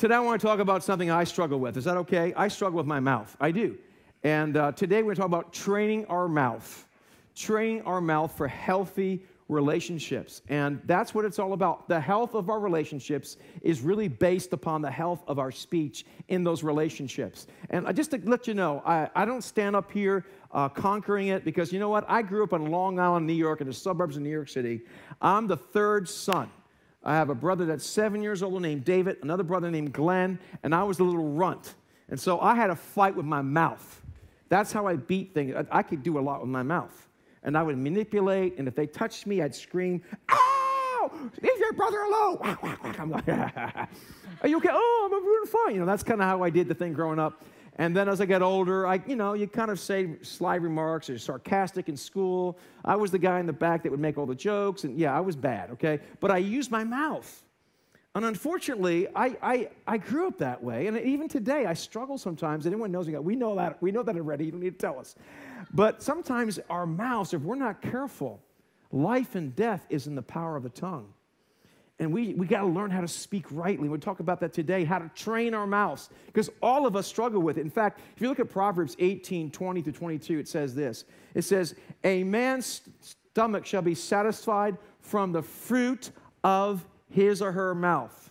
Today, I want to talk about something I struggle with. Is that okay? I struggle with my mouth. I do. And uh, today, we're going to talk about training our mouth, training our mouth for healthy relationships. And that's what it's all about. The health of our relationships is really based upon the health of our speech in those relationships. And uh, just to let you know, I, I don't stand up here uh, conquering it because you know what? I grew up in Long Island, New York, in the suburbs of New York City. I'm the third son. I have a brother that's seven years old named David, another brother named Glenn, and I was a little runt. And so I had a fight with my mouth. That's how I beat things. I, I could do a lot with my mouth. And I would manipulate, and if they touched me, I'd scream, Ow! Leave your brother alone! I'm like, Are you okay? Oh, I'm doing fine. You know, that's kind of how I did the thing growing up. And then as I got older, I, you know, you kind of say sly remarks or sarcastic in school. I was the guy in the back that would make all the jokes. And yeah, I was bad, okay? But I used my mouth. And unfortunately, I, I, I grew up that way. And even today, I struggle sometimes. Anyone knows me, we know that. We know that already. You don't need to tell us. But sometimes our mouths, if we're not careful, life and death is in the power of the tongue. And we, we got to learn how to speak rightly. We'll talk about that today, how to train our mouths, because all of us struggle with it. In fact, if you look at Proverbs 18 20 to 22, it says this It says, A man's stomach shall be satisfied from the fruit of his or her mouth,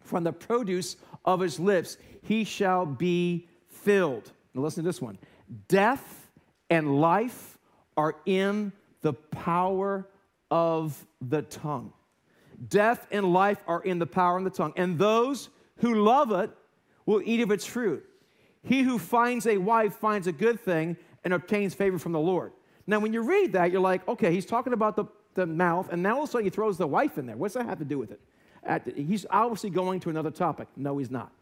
from the produce of his lips, he shall be filled. Now, listen to this one Death and life are in the power of the tongue. Death and life are in the power of the tongue, and those who love it will eat of its fruit. He who finds a wife finds a good thing and obtains favor from the Lord. Now, when you read that, you're like, okay, he's talking about the, the mouth, and now all of a sudden he throws the wife in there. What's that have to do with it? He's obviously going to another topic. No, he's not.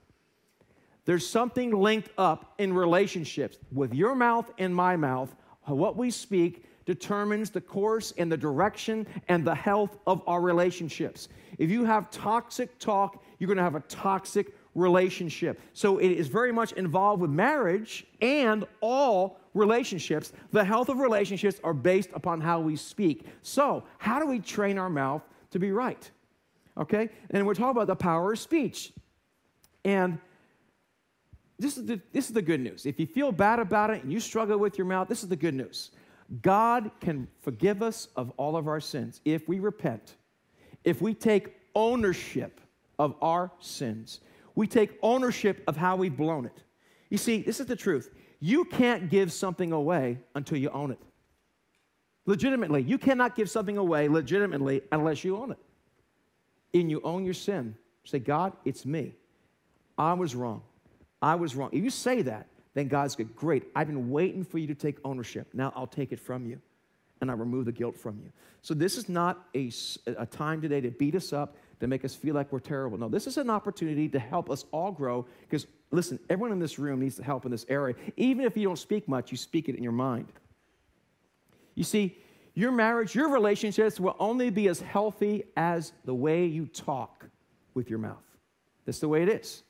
There's something linked up in relationships with your mouth and my mouth. What we speak determines the course and the direction and the health of our relationships. If you have toxic talk, you're going to have a toxic relationship. So it is very much involved with marriage and all relationships. The health of relationships are based upon how we speak. So, how do we train our mouth to be right? Okay? And we're talking about the power of speech. And this is, the, this is the good news. If you feel bad about it and you struggle with your mouth, this is the good news. God can forgive us of all of our sins if we repent, if we take ownership of our sins, we take ownership of how we've blown it. You see, this is the truth. You can't give something away until you own it. Legitimately, you cannot give something away legitimately unless you own it. And you own your sin. Say, God, it's me. I was wrong. I was wrong. If you say that, then God's good. Great. I've been waiting for you to take ownership. Now I'll take it from you and I remove the guilt from you. So this is not a, a time today to beat us up, to make us feel like we're terrible. No, this is an opportunity to help us all grow because, listen, everyone in this room needs help in this area. Even if you don't speak much, you speak it in your mind. You see, your marriage, your relationships will only be as healthy as the way you talk with your mouth. That's the way it is.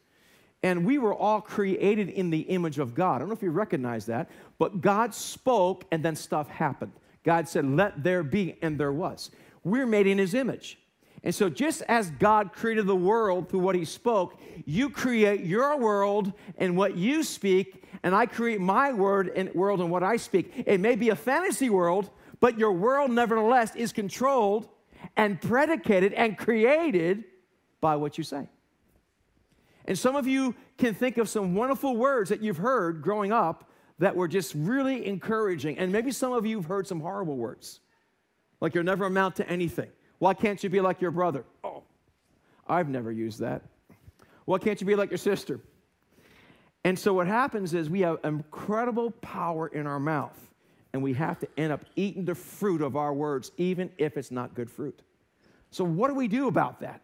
And we were all created in the image of God. I don't know if you recognize that, but God spoke and then stuff happened. God said, Let there be, and there was. We're made in His image. And so, just as God created the world through what He spoke, you create your world and what you speak, and I create my word and world and what I speak. It may be a fantasy world, but your world, nevertheless, is controlled and predicated and created by what you say. And some of you can think of some wonderful words that you've heard growing up that were just really encouraging. And maybe some of you have heard some horrible words, like you'll never amount to anything. Why can't you be like your brother? Oh, I've never used that. Why can't you be like your sister? And so what happens is we have incredible power in our mouth, and we have to end up eating the fruit of our words, even if it's not good fruit. So what do we do about that?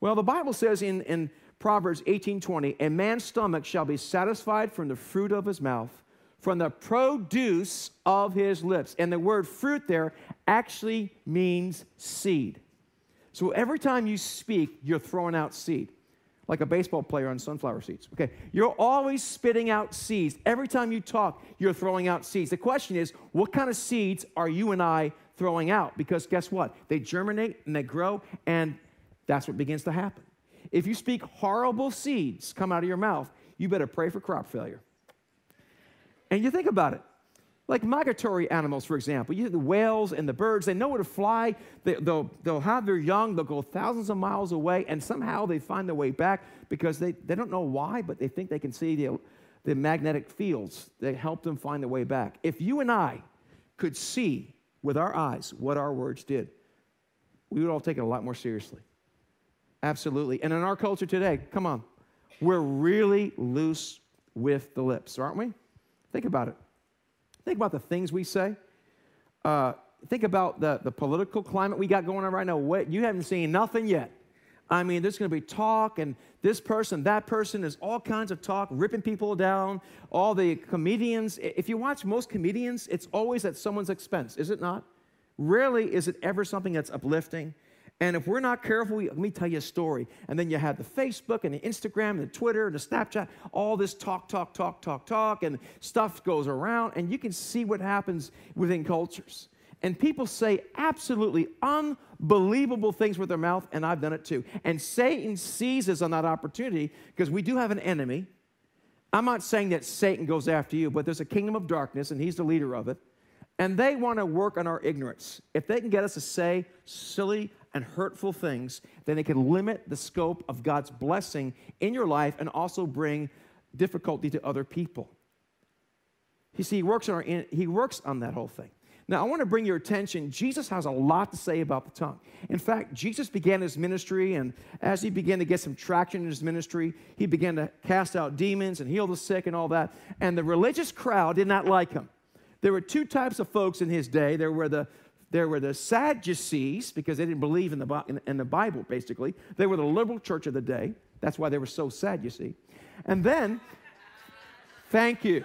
Well, the Bible says in, in Proverbs 18:20, a man's stomach shall be satisfied from the fruit of his mouth, from the produce of his lips. And the word fruit there actually means seed. So every time you speak, you're throwing out seed, like a baseball player on sunflower seeds. Okay, you're always spitting out seeds. Every time you talk, you're throwing out seeds. The question is, what kind of seeds are you and I throwing out? Because guess what? They germinate and they grow, and that's what begins to happen. If you speak horrible seeds come out of your mouth, you better pray for crop failure. And you think about it. Like migratory animals, for example, you the whales and the birds, they know where to fly. They, will they'll have their young, they'll go thousands of miles away, and somehow they find their way back because they, they don't know why, but they think they can see the, the magnetic fields that help them find their way back. If you and I could see with our eyes what our words did, we would all take it a lot more seriously. Absolutely. And in our culture today, come on, we're really loose with the lips, aren't we? Think about it. Think about the things we say. Uh, think about the, the political climate we got going on right now. What, you haven't seen nothing yet. I mean, there's going to be talk, and this person, that person, there's all kinds of talk, ripping people down. All the comedians, if you watch most comedians, it's always at someone's expense, is it not? Rarely is it ever something that's uplifting. And if we're not careful, we, let me tell you a story. And then you have the Facebook and the Instagram and the Twitter and the Snapchat, all this talk, talk, talk, talk, talk, and stuff goes around, and you can see what happens within cultures. And people say absolutely unbelievable things with their mouth, and I've done it too. And Satan seizes on that opportunity because we do have an enemy. I'm not saying that Satan goes after you, but there's a kingdom of darkness, and he's the leader of it. And they want to work on our ignorance. If they can get us to say silly, and hurtful things, then it can limit the scope of God's blessing in your life and also bring difficulty to other people. You see, he works on, our, he works on that whole thing. Now, I want to bring your attention. Jesus has a lot to say about the tongue. In fact, Jesus began his ministry, and as he began to get some traction in his ministry, he began to cast out demons and heal the sick and all that. And the religious crowd did not like him. There were two types of folks in his day. There were the there were the Sadducees, because they didn't believe in the, in the Bible, basically. They were the liberal church of the day. That's why they were so sad, you see. And then, thank you.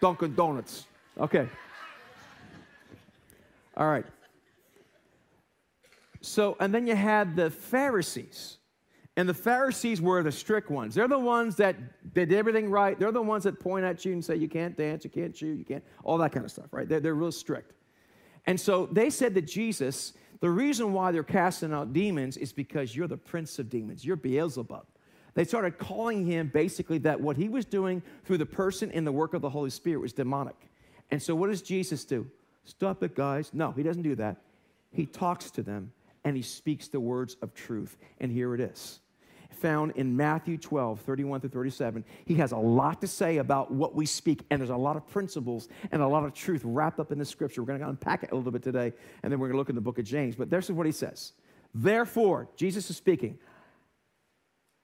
Dunkin' Donuts. Okay. All right. So, and then you had the Pharisees. And the Pharisees were the strict ones. They're the ones that did everything right. They're the ones that point at you and say, you can't dance, you can't chew, you can't, all that kind of stuff, right? They're, they're real strict. And so they said to Jesus, the reason why they're casting out demons is because you're the prince of demons. You're Beelzebub. They started calling him basically that what he was doing through the person in the work of the Holy Spirit was demonic. And so what does Jesus do? Stop it, guys. No, he doesn't do that. He talks to them and he speaks the words of truth. And here it is found in Matthew 12, 31 through 37. He has a lot to say about what we speak, and there's a lot of principles and a lot of truth wrapped up in the scripture. We're going to unpack it a little bit today, and then we're going to look in the book of James. But this is what he says Therefore, Jesus is speaking.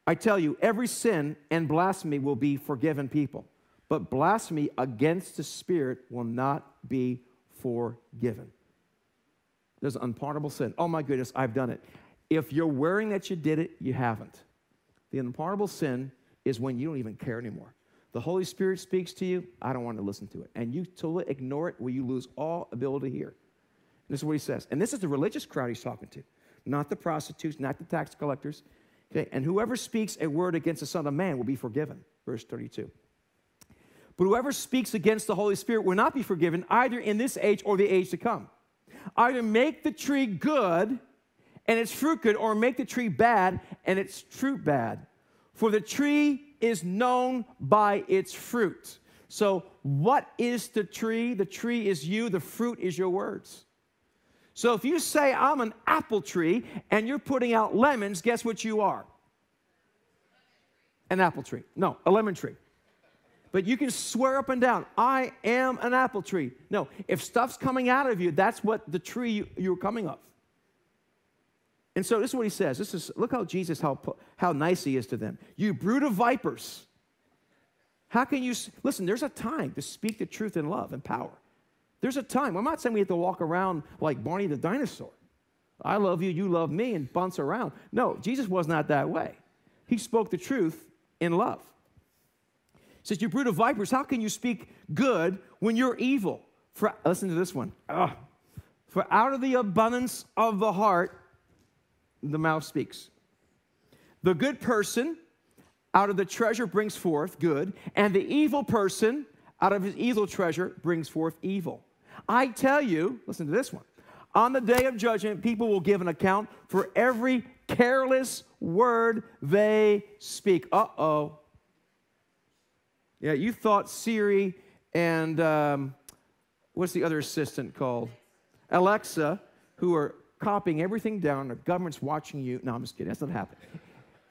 I tell you, every sin and blasphemy will be forgiven people, but blasphemy against the Spirit will not be forgiven. There's an unpardonable sin. Oh my goodness, I've done it. If you're wearing that you did it, you haven't. The unpardonable sin is when you don't even care anymore. The Holy Spirit speaks to you, I don't want to listen to it. And you totally ignore it where you lose all ability to hear. And this is what he says. And this is the religious crowd he's talking to, not the prostitutes, not the tax collectors. Okay? And whoever speaks a word against the Son of Man will be forgiven. Verse 32. But whoever speaks against the Holy Spirit will not be forgiven either in this age or the age to come. Either make the tree good and its fruit good, or make the tree bad and its fruit bad. For the tree is known by its fruit. So, what is the tree? The tree is you, the fruit is your words. So, if you say, I'm an apple tree, and you're putting out lemons, guess what you are? An apple tree. No, a lemon tree. But you can swear up and down, I am an apple tree. No, if stuff's coming out of you, that's what the tree you're coming of. And so this is what he says. This is look how Jesus how how nice he is to them. You brood of vipers. How can you listen? There's a time to speak the truth in love and power. There's a time. I'm not saying we have to walk around like Barney the dinosaur. I love you, you love me, and bounce around. No, Jesus was not that way. He spoke the truth in love. He says, You brood of vipers, how can you speak good when you're evil? For, listen to this one. Ugh. For out of the abundance of the heart, the mouth speaks. The good person out of the treasure brings forth good, and the evil person out of his evil treasure brings forth evil. I tell you, listen to this one. On the day of judgment, people will give an account for every careless word they speak. Uh oh. Yeah, you thought Siri and um, what's the other assistant called? Alexa, who are copying everything down, the government's watching you. No, I'm just kidding. That's not happening.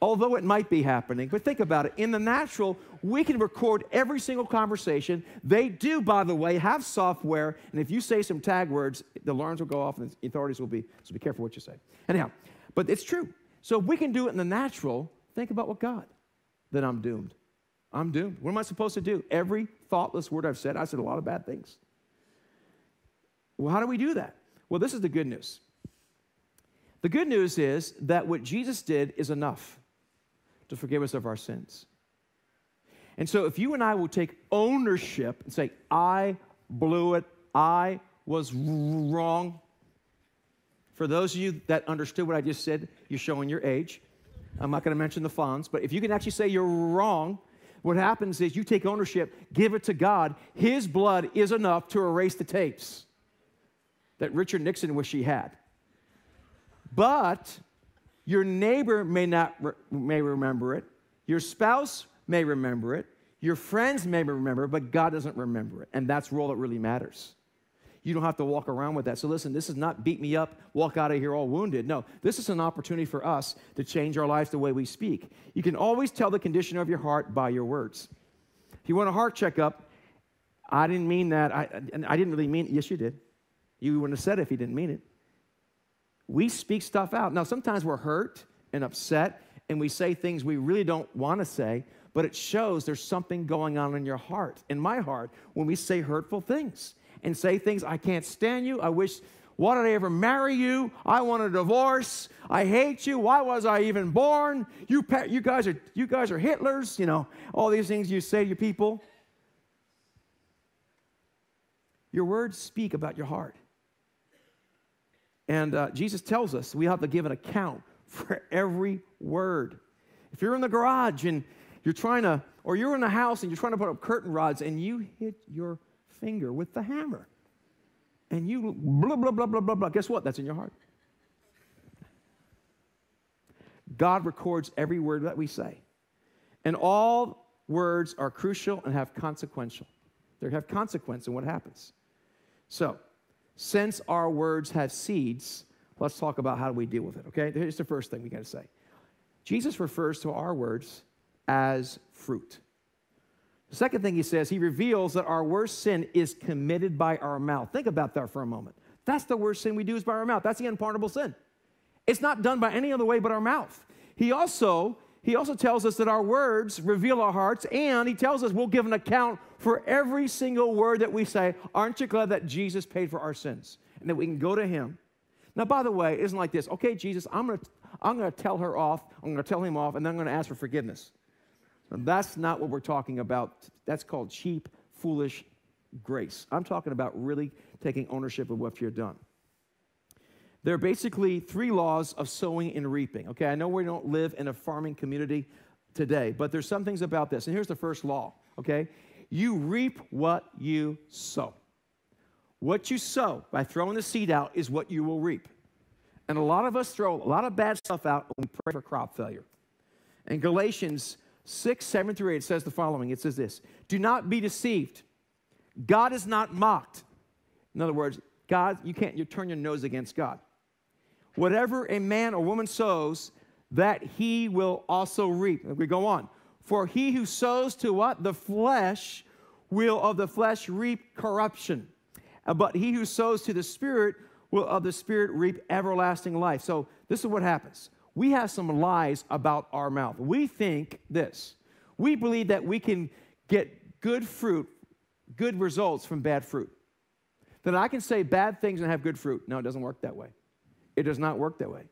Although it might be happening, but think about it. In the natural, we can record every single conversation. They do, by the way, have software, and if you say some tag words, the alarms will go off and the authorities will be, so be careful what you say. Anyhow, but it's true. So if we can do it in the natural, think about what God, then I'm doomed. I'm doomed. What am I supposed to do? Every thoughtless word I've said, I said a lot of bad things. Well, how do we do that? Well, this is the good news. The good news is that what Jesus did is enough to forgive us of our sins. And so, if you and I will take ownership and say, I blew it, I was wrong. For those of you that understood what I just said, you're showing your age. I'm not going to mention the Fonz, but if you can actually say you're wrong, what happens is you take ownership, give it to God. His blood is enough to erase the tapes that Richard Nixon wished he had. But your neighbor may not re- may remember it. Your spouse may remember it. Your friends may remember it, but God doesn't remember it. And that's all that really matters. You don't have to walk around with that. So listen, this is not beat me up, walk out of here all wounded. No, this is an opportunity for us to change our lives the way we speak. You can always tell the condition of your heart by your words. If you want a heart checkup, I didn't mean that. I, I didn't really mean it. Yes, you did. You wouldn't have said it if you didn't mean it. We speak stuff out. Now, sometimes we're hurt and upset, and we say things we really don't want to say, but it shows there's something going on in your heart, in my heart, when we say hurtful things and say things, I can't stand you. I wish, why did I ever marry you? I want a divorce. I hate you. Why was I even born? You, you, guys, are, you guys are Hitlers. You know, all these things you say to your people. Your words speak about your heart. And uh, Jesus tells us we have to give an account for every word. If you're in the garage and you're trying to, or you're in the house and you're trying to put up curtain rods and you hit your finger with the hammer and you blah, blah, blah, blah, blah, blah, guess what? That's in your heart. God records every word that we say. And all words are crucial and have consequential. They have consequence in what happens. So, since our words have seeds, let's talk about how do we deal with it, okay? Here's the first thing we got to say. Jesus refers to our words as fruit. The second thing he says, he reveals that our worst sin is committed by our mouth. Think about that for a moment. That's the worst sin we do is by our mouth. That's the unpardonable sin. It's not done by any other way but our mouth. He also he also tells us that our words reveal our hearts, and he tells us we'll give an account for every single word that we say. Aren't you glad that Jesus paid for our sins and that we can go to him? Now, by the way, it isn't like this. Okay, Jesus, I'm going to I'm going to tell her off, I'm going to tell him off, and then I'm going to ask for forgiveness. That's not what we're talking about. That's called cheap, foolish grace. I'm talking about really taking ownership of what you've done. There are basically three laws of sowing and reaping. Okay, I know we don't live in a farming community today, but there's some things about this. And here's the first law, okay? You reap what you sow. What you sow by throwing the seed out is what you will reap. And a lot of us throw a lot of bad stuff out when we pray for crop failure. And Galatians 6, 7 through 8, says the following it says this Do not be deceived. God is not mocked. In other words, God, you can't you turn your nose against God. Whatever a man or woman sows, that he will also reap. We go on. For he who sows to what? The flesh will of the flesh reap corruption. Uh, but he who sows to the spirit will of the spirit reap everlasting life. So this is what happens. We have some lies about our mouth. We think this. We believe that we can get good fruit, good results from bad fruit. That I can say bad things and have good fruit. No, it doesn't work that way. It does not work that way.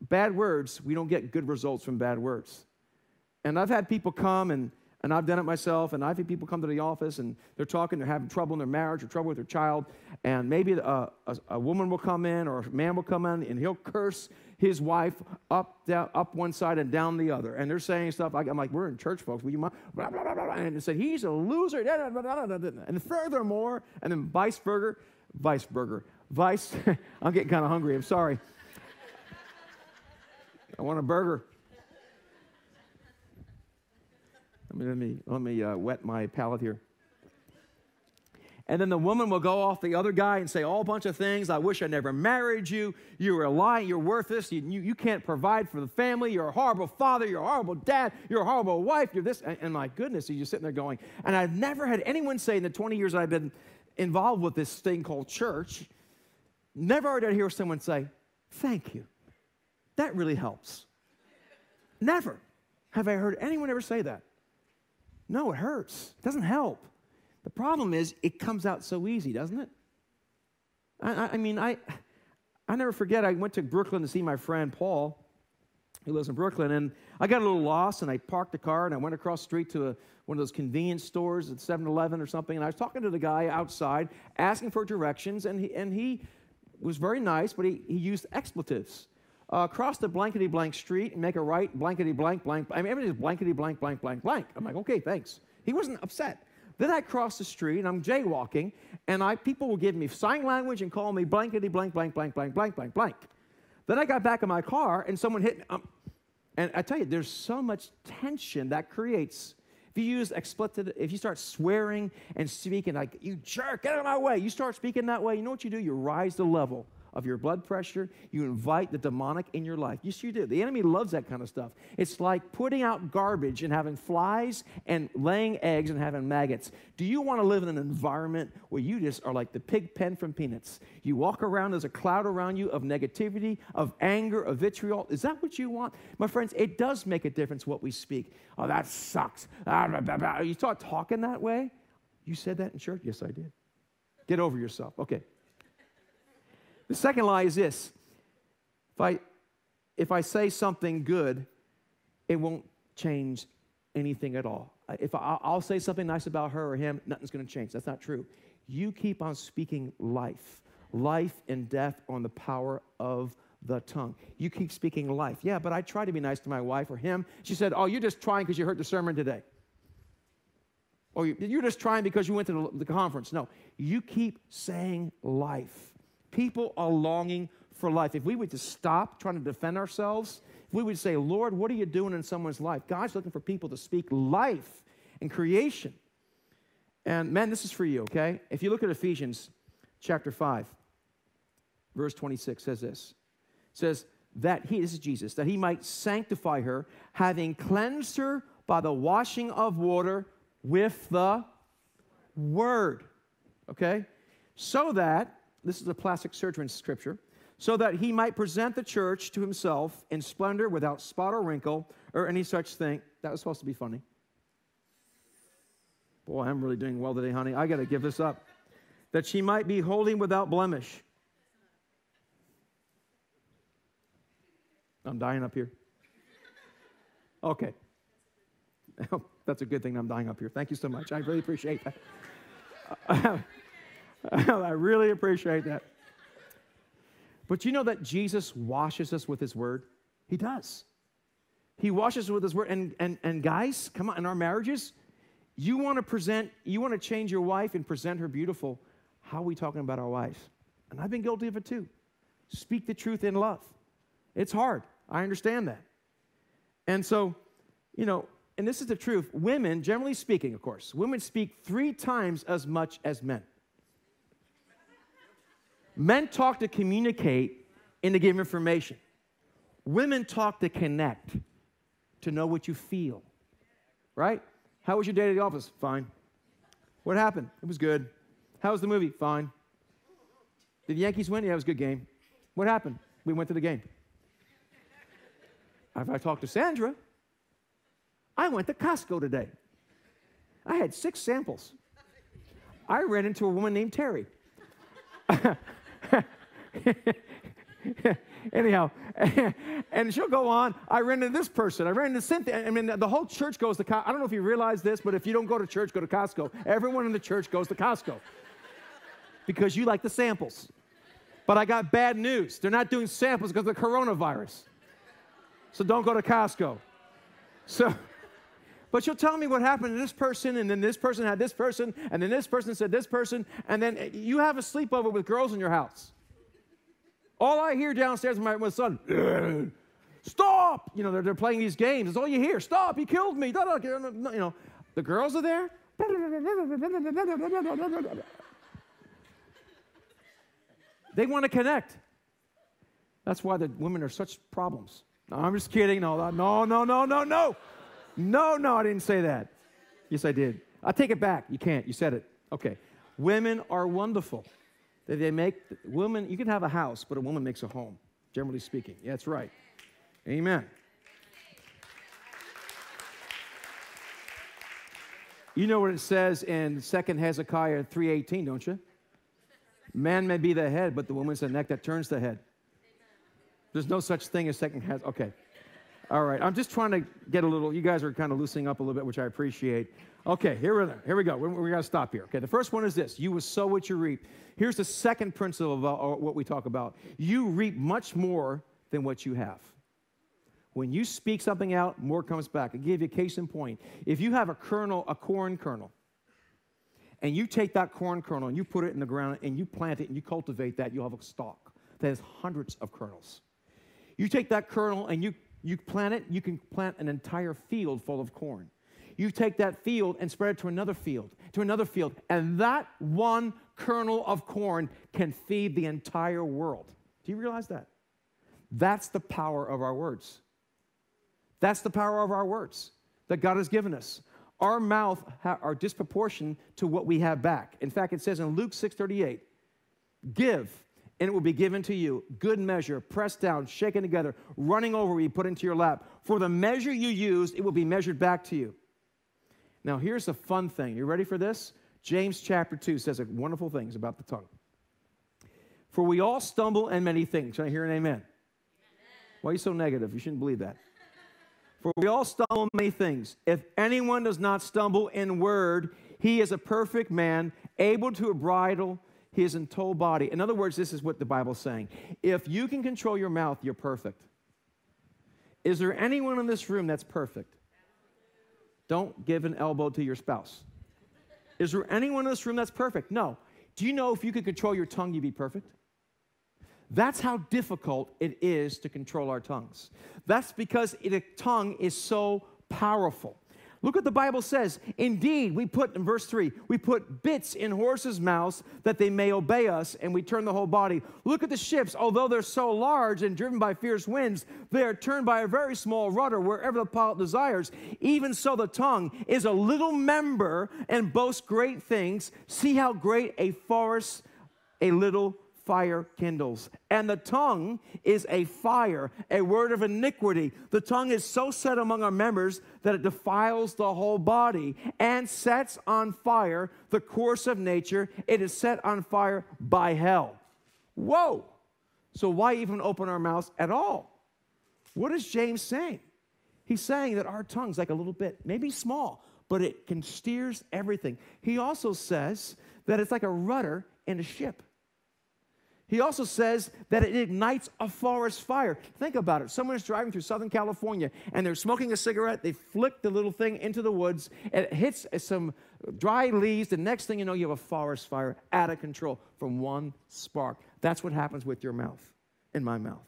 Bad words, we don't get good results from bad words. And I've had people come and and I've done it myself, and I've had people come to the office and they're talking, they're having trouble in their marriage or trouble with their child, and maybe a, a, a, woman will come in or a man will come in and he'll curse his wife up, down, up one side and down the other. And they're saying stuff like, I'm like, we're in church, folks, will you mind? Blah, blah, blah, blah. And they say, he's a loser. And furthermore, and then Vice Burger, Vice Burger, Vice, I'm getting kind of hungry, I'm sorry. I want a burger. Let me, let me, let me uh, wet my palate here. And then the woman will go off the other guy and say all bunch of things. I wish I never married you. You were a lie. You're worthless. You, you, you, can't provide for the family. You're a horrible father. You're a horrible dad. You're a horrible wife. You're this. And, and my goodness, you're just sitting there going. And I've never had anyone say in the 20 years I've been involved with this thing called church, never did I hear someone say, Thank you. That really helps. Never have I heard anyone ever say that. No, it hurts. It doesn't help. The problem is it comes out so easy, doesn't it? I, I mean, I, I never forget, I went to Brooklyn to see my friend Paul, who lives in Brooklyn, and I got a little lost, and I parked the car, and I went across the street to a, one of those convenience stores at 7 Eleven or something, and I was talking to the guy outside, asking for directions, and he, and he was very nice, but he, he used expletives. Uh, cross the blankety blank street and make a right, blankety blank blank. I mean, everything's blankety blank blank blank blank. I'm like, okay, thanks. He wasn't upset. Then I cross the street and I'm jaywalking, and I people will give me sign language and call me blankety blank blank blank blank blank blank blank. Then I got back in my car and someone hit me. Um, and I tell you, there's so much tension that creates. If you use expletive, if you start swearing and speaking like, you jerk, get out of my way, you start speaking that way, you know what you do? You rise the level of your blood pressure. You invite the demonic in your life. Yes, you do. The enemy loves that kind of stuff. It's like putting out garbage and having flies and laying eggs and having maggots. Do you want to live in an environment where you just are like the pig pen from Peanuts? You walk around, there's a cloud around you of negativity, of anger, of vitriol. Is that what you want? My friends, it does make a difference what we speak. Oh, that sucks. Ah, you start talking that way. You said that in church? Yes, I did. Get over yourself. Okay. The second lie is this if I, if I say something good, it won't change anything at all. If I, will say something nice about her or him, nothing's going to change. That's not true. You keep on speaking life. Life and death on the power of the tongue. You keep speaking life. Yeah, but I try to be nice to my wife or him. She said, Oh, you're just trying because you heard the sermon today. Oh, or you're just trying because you went to the conference. No, you keep saying life. People are longing for life. If we would just stop trying to defend ourselves, if we would say, Lord, what are you doing in someone's life? God's looking for people to speak life and creation. And man, this is for you, okay? If you look at Ephesians chapter 5, verse 26 says this. It says, that he, this is Jesus, that he might sanctify her, having cleansed her by the washing of water with the word. Okay? So that this is a plastic surgeon scripture, so that he might present the church to himself in splendor without spot or wrinkle or any such thing. That was supposed to be funny. Boy, I'm really doing well today, honey. I got to give this up. That she might be holy without blemish. I'm dying up here. Okay. That's a good thing I'm dying up here. Thank you so much. I really appreciate that. I really appreciate that. But you know that Jesus washes us with his word? He does. He washes us with his word. And, and, and guys, come on, in our marriages, you want to present, you want to change your wife and present her beautiful. How are we talking about our wives? And I've been guilty of it too. Speak the truth in love. It's hard. I understand that. And so, you know, and this is the truth women, generally speaking, of course, women speak three times as much as men. Men talk to communicate and to give information. Women talk to connect, to know what you feel. Right? How was your day at the office? Fine. What happened? It was good. How was the movie? Fine. Did the Yankees win? Yeah, it was a good game. What happened? We went to the game. If I talked to Sandra, I went to Costco today. I had six samples. I ran into a woman named Terry. Anyhow, and she'll go on. I ran into this person. I ran into Cynthia. I mean, the whole church goes to Costco. I don't know if you realize this, but if you don't go to church, go to Costco. Everyone in the church goes to Costco because you like the samples. But I got bad news. They're not doing samples because of the coronavirus. So don't go to Costco. So, but she'll tell me what happened to this person, and then this person had this person, and then this person said this person, and then you have a sleepover with girls in your house. All I hear downstairs from my, my son, Stop! You know, they're, they're playing these games. It's all you hear. Stop! He killed me. You know, the girls are there. They want to connect. That's why the women are such problems. No, I'm just kidding. No, no, no, no, no, no. No, no, I didn't say that. Yes, I did. I take it back. You can't. You said it. Okay. Women are wonderful. They, they make women, you can have a house, but a woman makes a home, generally speaking. Yeah, that's right. Amen. You know what it says in 2nd Hezekiah 3:18, don't you? Man may be the head, but the woman's the neck that turns the head. There's no such thing as second Hez. Okay. All right. I'm just trying to get a little, you guys are kind of loosening up a little bit, which I appreciate. Okay, here we, here we go. We, we got to stop here. Okay, the first one is this you will sow what you reap. Here's the second principle of uh, what we talk about you reap much more than what you have. When you speak something out, more comes back. I'll give you a case in point. If you have a kernel, a corn kernel, and you take that corn kernel and you put it in the ground and you plant it and you cultivate that, you'll have a stalk that has hundreds of kernels. You take that kernel and you, you plant it, you can plant an entire field full of corn. You take that field and spread it to another field, to another field, and that one kernel of corn can feed the entire world. Do you realize that? That's the power of our words. That's the power of our words that God has given us our mouth are disproportionate to what we have back. In fact, it says in Luke 6:38, "Give, and it will be given to you. Good measure, pressed down, shaken together, running over, will be put into your lap. For the measure you use, it will be measured back to you." Now, here's the fun thing. You ready for this? James chapter 2 says wonderful things about the tongue. For we all stumble in many things. Can I hear an amen? amen? Why are you so negative? You shouldn't believe that. For we all stumble in many things. If anyone does not stumble in word, he is a perfect man, able to bridle his entire body. In other words, this is what the Bible's saying. If you can control your mouth, you're perfect. Is there anyone in this room that's perfect? Don't give an elbow to your spouse. Is there anyone in this room that's perfect? No. Do you know if you could control your tongue, you'd be perfect? That's how difficult it is to control our tongues. That's because a tongue is so powerful. Look what the Bible says. Indeed, we put, in verse 3, we put bits in horses' mouths that they may obey us, and we turn the whole body. Look at the ships. Although they're so large and driven by fierce winds, they are turned by a very small rudder wherever the pilot desires. Even so, the tongue is a little member and boasts great things. See how great a forest a little fire kindles. And the tongue is a fire, a word of iniquity. The tongue is so set among our members that it defiles the whole body and sets on fire the course of nature. It is set on fire by hell. Whoa! So, why even open our mouths at all? What is James saying? He's saying that our tongue's like a little bit, maybe small, but it can steers everything. He also says that it's like a rudder in a ship. He also says that it ignites a forest fire. Think about it. Someone is driving through Southern California and they're smoking a cigarette. They flick the little thing into the woods and it hits some dry leaves. The next thing you know, you have a forest fire out of control from one spark. That's what happens with your mouth, in my mouth.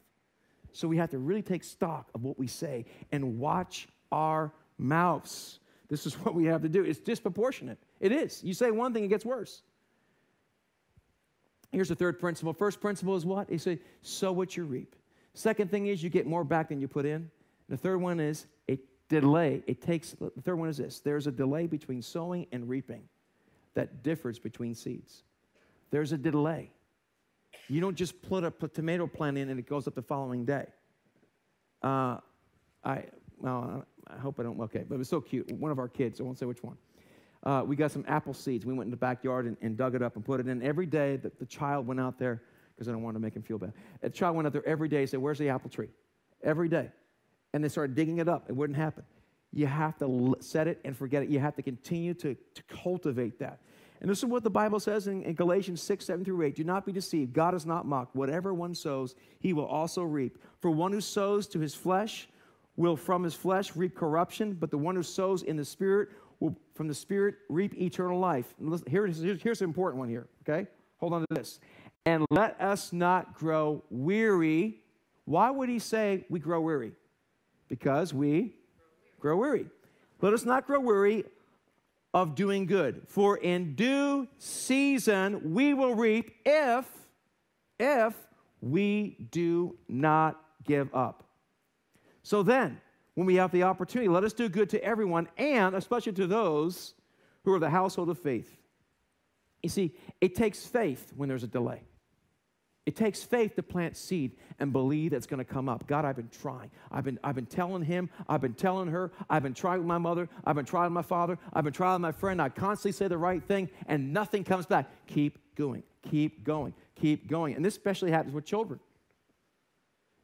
So we have to really take stock of what we say and watch our mouths. This is what we have to do. It's disproportionate. It is. You say one thing, it gets worse. Here's the third principle. First principle is what? He said, sow what you reap. Second thing is you get more back than you put in. The third one is a delay. It takes, the third one is this there's a delay between sowing and reaping that differs between seeds. There's a delay. You don't just put a tomato plant in and it goes up the following day. Uh, I, well, I hope I don't, okay, but it was so cute. One of our kids, I won't say which one, uh, we got some apple seeds. We went in the backyard and, and dug it up and put it in. Every day that the child went out there, because I don't want to make him feel bad. The child went out there every day and said, Where's the apple tree? Every day. And they started digging it up. It wouldn't happen. You have to set it and forget it. You have to continue to, to cultivate that. And this is what the Bible says in, in, Galatians 6, 7 through 8. Do not be deceived. God is not mocked. Whatever one sows, he will also reap. For one who sows to his flesh will from his flesh reap corruption, but the one who sows in the Spirit will from the Spirit reap eternal life. Listen, Here, here's, here's an important one here, okay? Hold on to this. And let us not grow weary. Why would he say we grow weary? Because we grow weary. Let us not grow weary of doing good, for in due season we will reap if, if we do not give up. So then, when we have the opportunity, let us do good to everyone and especially to those who are the household of faith. You see, it takes faith when there's a delay. It takes faith to plant seed and believe that's going to come up. God, I've been trying. I've been, I've been telling him. I've been telling her. I've been trying with my mother. I've been trying with my father. I've been trying with my friend. I constantly say the right thing and nothing comes back. Keep going. Keep going. Keep going. And this especially happens with children.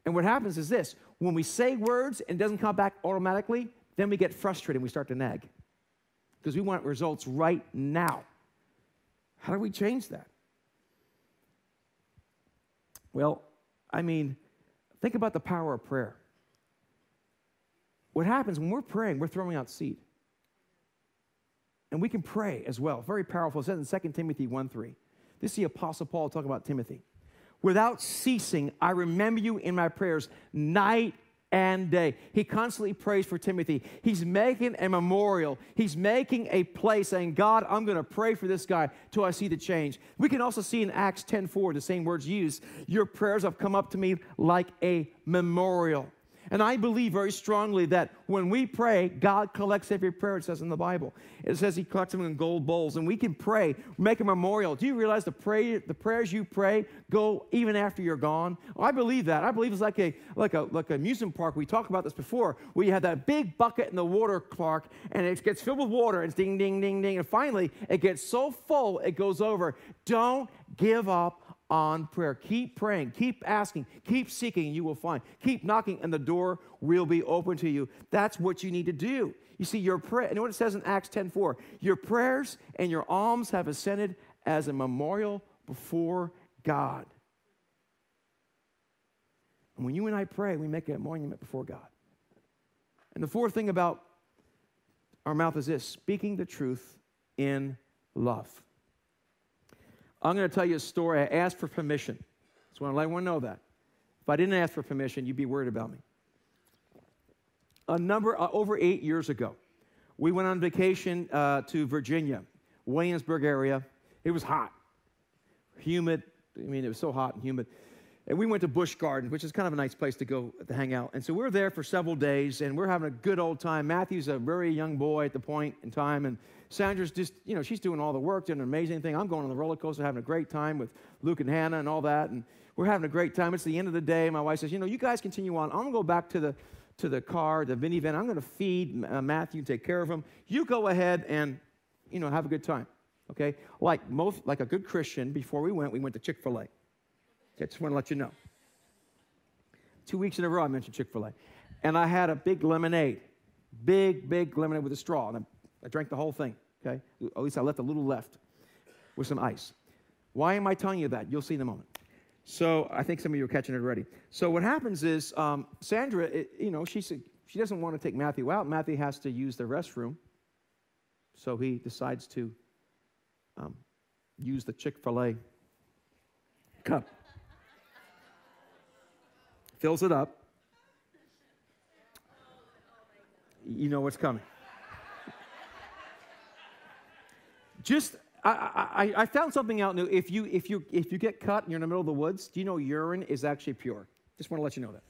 And what happens is this when we say words and it doesn't come back automatically, then we get frustrated and we start to nag because we want results right now. How do we change that? Well, I mean, think about the power of prayer. What happens when we're praying, we're throwing out seed. And we can pray as well. Very powerful. It says in 2 Timothy 1 3. This is the Apostle Paul talking about Timothy. Without ceasing, I remember you in my prayers night and day. He constantly prays for Timothy. He's making a memorial. He's making a place saying, God, I'm going to pray for this guy till I see the change. We can also see in Acts 10:4 the same words used. Your prayers have come up to me like a memorial. And I believe very strongly that when we pray, God collects every prayer, it says in the Bible. It says He collects them in gold bowls, and we can pray, make a memorial. Do you realize the, pray, the prayers you pray go even after you're gone? I believe that. I believe it's like a, like, a, like an amusement park. We talked about this before, where you have that big bucket in the water park, and it gets filled with water, and it's ding, ding, ding, ding. And finally, it gets so full, it goes over. Don't give up on prayer. Keep praying, keep asking, keep seeking, you will find. Keep knocking, and the door will be open to you. That's what you need to do. You see, your prayer, and what it says in Acts 10:4? Your prayers and your alms have ascended as a memorial before God. And when you and I pray, we make a monument before God. And the fourth thing about our mouth is this speaking the truth in love. I'm going to tell you a story. I asked for permission. I want to let everyone know that. If I didn't ask for permission, you'd be worried about me. A number, uh, over eight years ago, we went on vacation uh, to Virginia, Williamsburg area. It was hot, humid. I mean, it was so hot and humid. And we went to Busch Gardens, which is kind of a nice place to go to hang out. And so we were there for several days, and we're having a good old time. Matthew's a very young boy at the point in time, and Sandra's just, you know, she's doing all the work, doing an amazing thing. I'm going on the roller coaster, having a great time with Luke and Hannah and all that. And we're having a great time. It's the end of the day. My wife says, you know, you guys continue on. I'm going to go back to the, to the car, the minivan. I'm going to feed uh, Matthew, take care of him. You go ahead and, you know, have a good time. Okay? Like most, like a good Christian, before we went, we went to Chick fil A. Okay, just want to let you know. Two weeks in a row, I mentioned Chick fil A. And I had a big lemonade, big, big lemonade with a straw. And I drank the whole thing, okay? At least I left a little left with some ice. Why am I telling you that? You'll see in a moment. So I think some of you are catching it already. So what happens is um, Sandra, it, you know, she she doesn't want to take Matthew out. Matthew has to use the restroom, so he decides to um, use the Chick Fil A cup. Fills it up. You know what's coming. Just I, I, I, found something out new. If you, if, you, if you get cut and you're in the middle of the woods, do you know urine is actually pure? Just want to let you know that.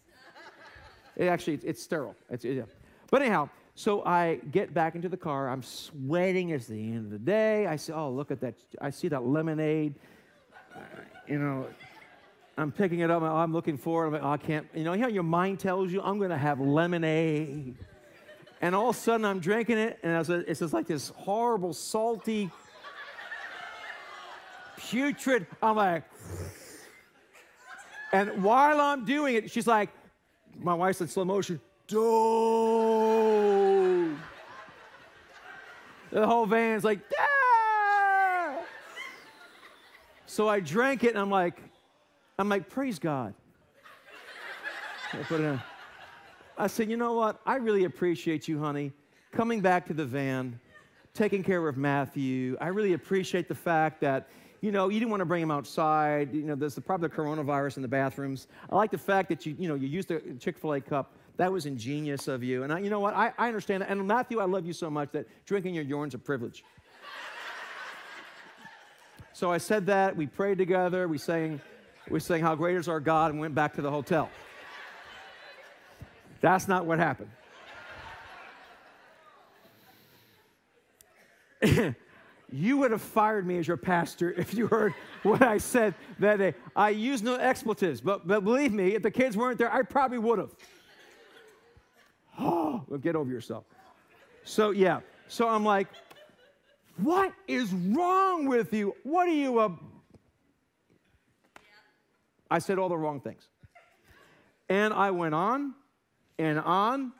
It actually, it's sterile. It's, yeah. But anyhow, so I get back into the car. I'm sweating. It's the end of the day. I say, oh, look at that. I see that lemonade. Uh, you know, I'm picking it up. I'm looking for it. I'm like, oh, I can't. You know how your mind tells you, I'm going to have lemonade. And all of a sudden, I'm drinking it, and it's just like this horrible, salty, putrid. I'm like, and while I'm doing it, she's like, my wife's in slow motion, don't. The whole van's like! So I drank it, and I'm like, I'm like, praise God. I put it in. I said, you know what? I really appreciate you, honey, coming back to the van, taking care of Matthew. I really appreciate the fact that you know, you didn't want to bring him outside. You know, there's the, probably the coronavirus in the bathrooms. I like the fact that you, you know, you used the Chick-fil-A cup. that was ingenious of you. And I, you know what? I, I understand that. And Matthew, I love you so much that drinking your urine's a privilege. so I said that. We prayed together. We sang, we sang How Great Is Our God and went back to the hotel. That's not what happened. you would have fired me as your pastor if you heard what I said that day. I used no expletives, but, but believe me, if the kids weren't there, I probably would have. Oh, well, get over yourself. So, yeah. So I'm like, what is wrong with you? What are you a. I said all the wrong things. And I went on and on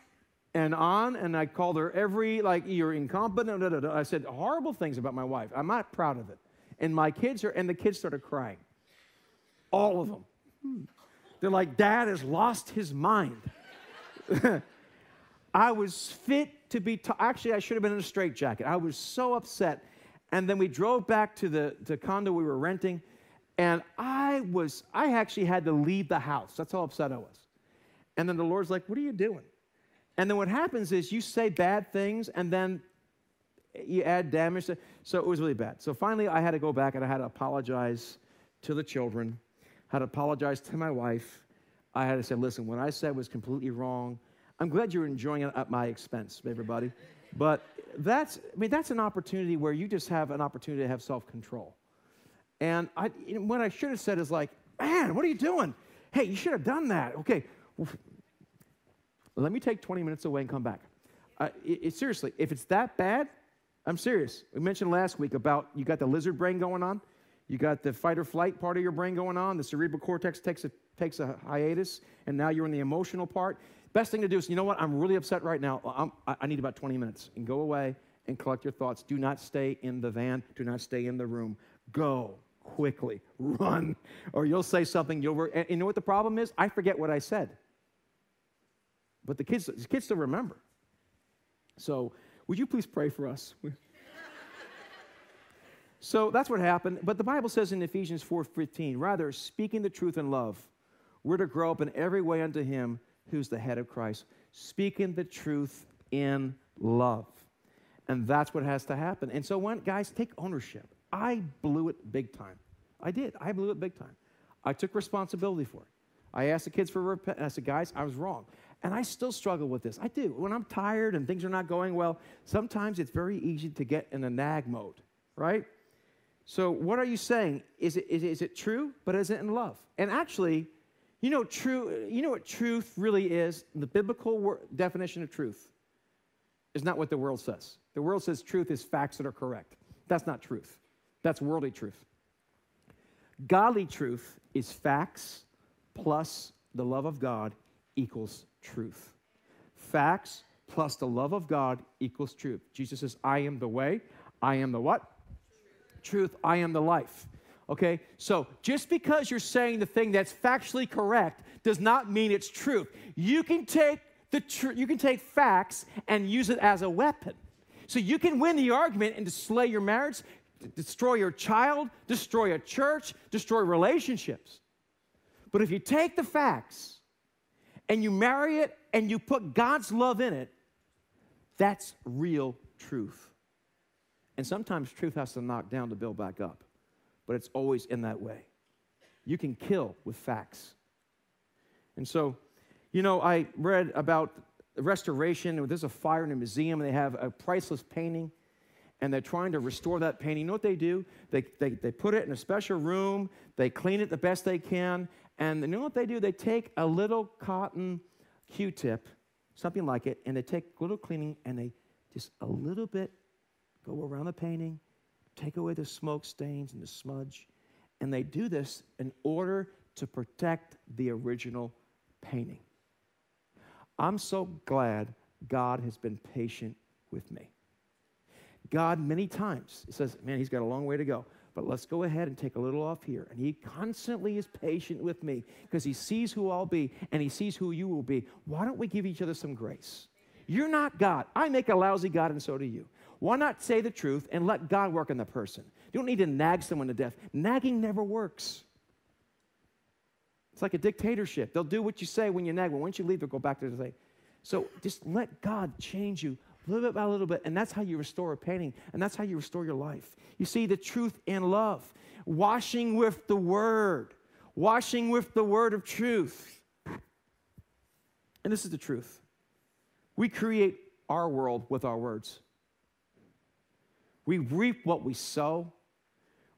and on, and I called her every, like, you're incompetent. Da, da, da. I said horrible things about my wife. I'm not proud of it. And my kids are, and the kids started crying. All of them. They're like, Dad has lost his mind. I was fit to be, t- actually, I should have been in a straitjacket. I was so upset. And then we drove back to the, the condo we were renting, and I was, I actually had to leave the house. That's how upset I was. And then the Lord's like, What are you doing? And then what happens is you say bad things and then you add damage. To, so it was really bad. So finally, I had to go back and I had to apologize to the children, had to apologize to my wife. I had to say, listen, what I said was completely wrong. I'm glad you're enjoying it at my expense, everybody. But that's, I mean, that's an opportunity where you just have an opportunity to have self control. And I, what I should have said is like, man, what are you doing? Hey, you should have done that. Okay, let me take 20 minutes away and come back. Uh, it, it, seriously, if it's that bad, I'm serious. We mentioned last week about you got the lizard brain going on, you got the fight or flight part of your brain going on, the cerebral cortex takes a, takes a hiatus, and now you're in the emotional part. Best thing to do is, you know what, I'm really upset right now. I'm, I need about 20 minutes and go away and collect your thoughts. Do not stay in the van, do not stay in the room. Go quickly, run, or you'll say something. You'll, and you know what the problem is? I forget what I said. But the kids, the kids still remember. So, would you please pray for us? so that's what happened. But the Bible says in Ephesians 4:15, rather speaking the truth in love, we're to grow up in every way unto him who's the head of Christ, speaking the truth in love. And that's what has to happen. And so when guys take ownership. I blew it big time. I did. I blew it big time. I took responsibility for it. I asked the kids for repentance. I said, guys, I was wrong. And I still struggle with this. I do. When I'm tired and things are not going well, sometimes it's very easy to get in a nag mode, right? So, what are you saying? Is it, is, is it true, but is it in love? And actually, you know, true, you know what truth really is? The biblical wor- definition of truth is not what the world says. The world says truth is facts that are correct. That's not truth, that's worldly truth. Godly truth is facts plus the love of God equals truth. Facts plus the love of God equals truth. Jesus says, I am the way. I am the what? Truth. truth. I am the life. Okay? So just because you're saying the thing that's factually correct does not mean it's truth. You can take the tr- you can take facts and use it as a weapon. So you can win the argument and slay your marriage, destroy your child, destroy a church, destroy relationships. But if you take the facts and you marry it and you put God's love in it, that's real truth. And sometimes truth has to knock down to build back up, but it's always in that way. You can kill with facts. And so, you know, I read about restoration. There's a fire in a museum, and they have a priceless painting, and they're trying to restore that painting. You know what they do? They, they, they put it in a special room, they clean it the best they can, and you know what they do? They take a little cotton Q tip, something like it, and they take a little cleaning and they just a little bit go around the painting, take away the smoke stains and the smudge. And they do this in order to protect the original painting. I'm so glad God has been patient with me. God, many times, says, man, he's got a long way to go but let's go ahead and take a little off here. And he constantly is patient with me because he sees who I'll be and he sees who you will be. Why don't we give each other some grace? You're not God. I make a lousy God, and so do you. Why not say the truth and let God work in the person? You don't need to nag someone to death. Nagging never works. It's like a dictatorship. They'll do what you say when you nag, but once you leave, they'll go back to say, So just let God change you little bit by little bit. And that's how you restore a painting. And that's how you restore your life. You see the truth and love, washing with the word, washing with the word of truth. And this is the truth. We create our world with our words. We reap what we sow.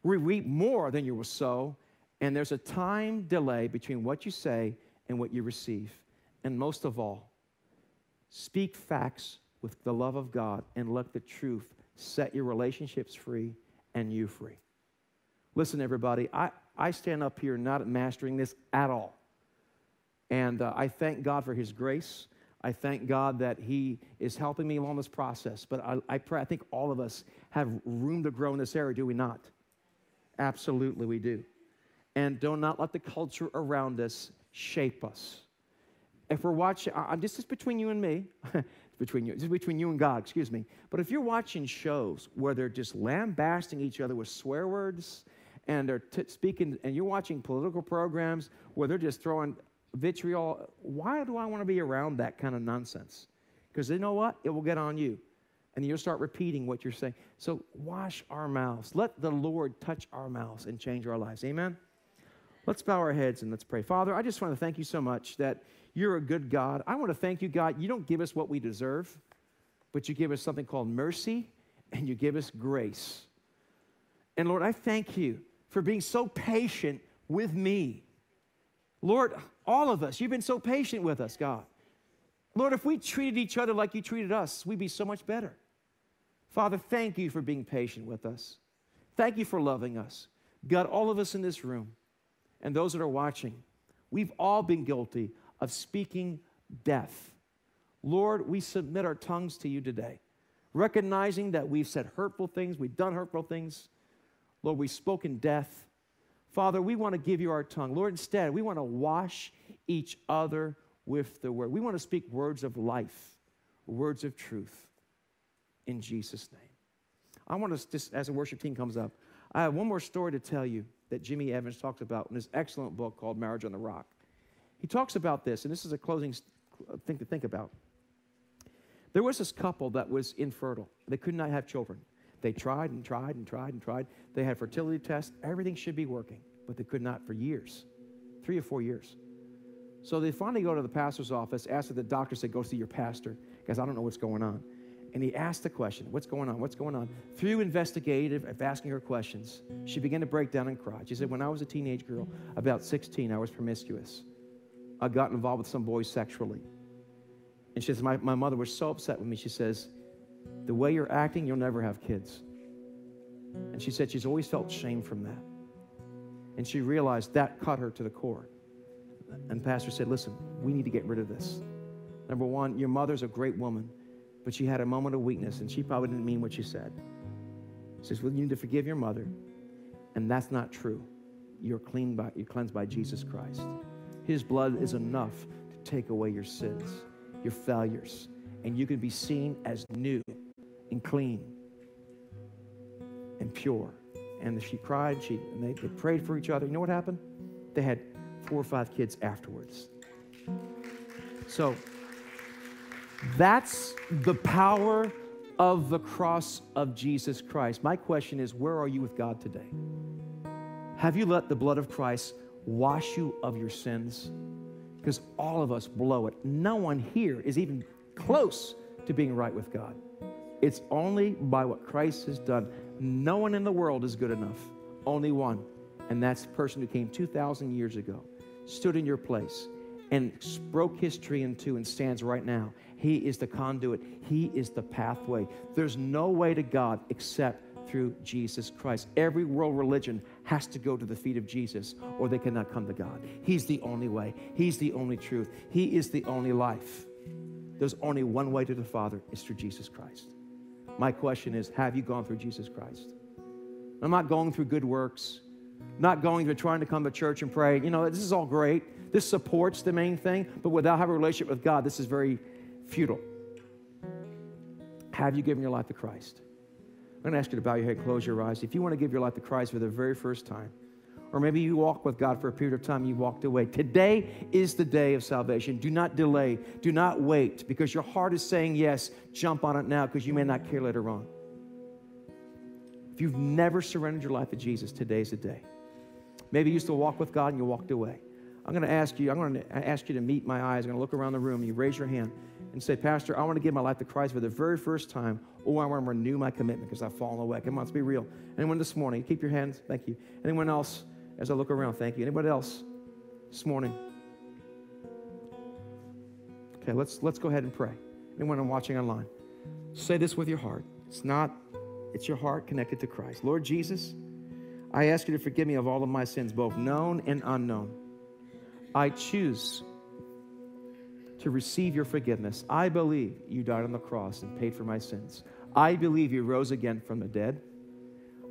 We reap more than you will sow. And there's a time delay between what you say and what you receive. And most of all, speak facts with the love of God and let the truth set your relationships free and you free. Listen, everybody, I, I stand up here not mastering this at all. And uh, I thank God for His grace. I thank God that He is helping me along this process. But I, I pray, I think all of us have room to grow in this area, do we not? Absolutely, we do. And do not let the culture around us shape us. If we're watching, uh, this is between you and me, between you, between you and God, excuse me. But if you're watching shows where they're just lambasting each other with swear words, and they're t- speaking, and you're watching political programs where they're just throwing vitriol, why do I want to be around that kind of nonsense? Because you know what? It will get on you. And you'll start repeating what you're saying. So wash our mouths. Let the Lord touch our mouths and change our lives. Amen? Let's bow our heads and let's pray. Father, I just want to thank you so much that you're a good God. I want to thank you, God. You don't give us what we deserve, but you give us something called mercy and you give us grace. And Lord, I thank you for being so patient with me. Lord, all of us, you've been so patient with us, God. Lord, if we treated each other like you treated us, we'd be so much better. Father, thank you for being patient with us. Thank you for loving us. God, all of us in this room and those that are watching, we've all been guilty of speaking death. Lord, we submit our tongues to you today, recognizing that we've said hurtful things, we've done hurtful things. Lord, we've spoken death. Father, we want to give you our tongue. Lord, instead, we want to wash each other with the word. We want to speak words of life, words of truth in Jesus' name. I want to just, as the worship team comes up, I have one more story to tell you that Jimmy Evans talks about in his excellent book called Marriage on the Rock. He talks about this, and this is a closing thing to think about. There was this couple that was infertile. They could not have children. They tried and tried and tried and tried. They had fertility tests. Everything should be working, but they could not for years, three or four years. So they finally go to the pastor's office, ask the doctor said, go see your pastor, because I don't know what's going on. And he asked the question, what's going on? What's going on? Through investigative asking her questions, she began to break down and cry. She said, when I was a teenage girl, about 16, I was promiscuous. I got involved with some boys sexually. And she says, my, my mother was so upset with me. She says, the way you're acting, you'll never have kids. And she said she's always felt shame from that. And she realized that cut her to the core. And pastor said, listen, we need to get rid of this. Number one, your mother's a great woman, but she had a moment of weakness and she probably didn't mean what she said. She says, well, you need to forgive your mother. And that's not true. You're clean by, you're cleansed by Jesus Christ. His blood is enough to take away your sins, your failures, and you can be seen as new and clean and pure. And she cried, she, and they, they prayed for each other. You know what happened? They had four or five kids afterwards. So that's the power of the cross of Jesus Christ. My question is where are you with God today? Have you let the blood of Christ wash you of your sins? Because all of us blow it. No one here is even close to being right with God. It's only by what Christ has done. No one in the world is good enough. Only one. And that's the person who came 2,000 years ago, stood in your place, and broke history in two and stands right now. He is the conduit, He is the pathway. There's no way to God except through Jesus Christ. Every world religion has to go to the feet of Jesus or they cannot come to God. He's the only way, He's the only truth, He is the only life. There's only one way to the Father, is through Jesus Christ. My question is have you gone through Jesus Christ? I'm not going through good works, not going through trying to come to church and pray. You know, this is all great. This supports the main thing, but without having a relationship with God, this is very futile. Have you given your life to Christ? I'm going to ask you to bow your head, close your eyes. If you want to give your life to Christ for the very first time, Or maybe you walk with God for a period of time, you walked away. Today is the day of salvation. Do not delay, do not wait because your heart is saying yes. Jump on it now because you may not care later on. If you've never surrendered your life to Jesus, today's the day. Maybe you used to walk with God and you walked away. I'm going to ask you, I'm going to ask you to meet my eyes. I'm going to look around the room. You raise your hand and say, Pastor, I want to give my life to Christ for the very first time, or I want to renew my commitment because I've fallen away. Come on, let's be real. Anyone this morning? Keep your hands. Thank you. Anyone else? As I look around, thank you. Anybody else this morning? Okay, let's let's go ahead and pray. Anyone I'm watching online, say this with your heart. It's not. It's your heart connected to Christ. Lord Jesus, I ask you to forgive me of all of my sins, both known and unknown. I choose to receive your forgiveness. I believe you died on the cross and paid for my sins. I believe you rose again from the dead.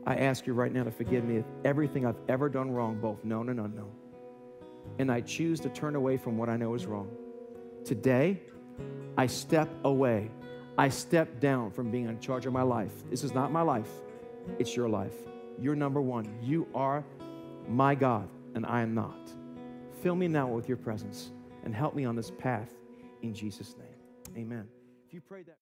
I ask you right now to forgive me of everything I've ever done wrong, both known and unknown. And I choose to turn away from what I know is wrong. Today, I step away. I step down from being in charge of my life. This is not my life, it's your life. You're number one. You are my God, and I am not. Fill me now with your presence and help me on this path in Jesus' name. Amen. If you that,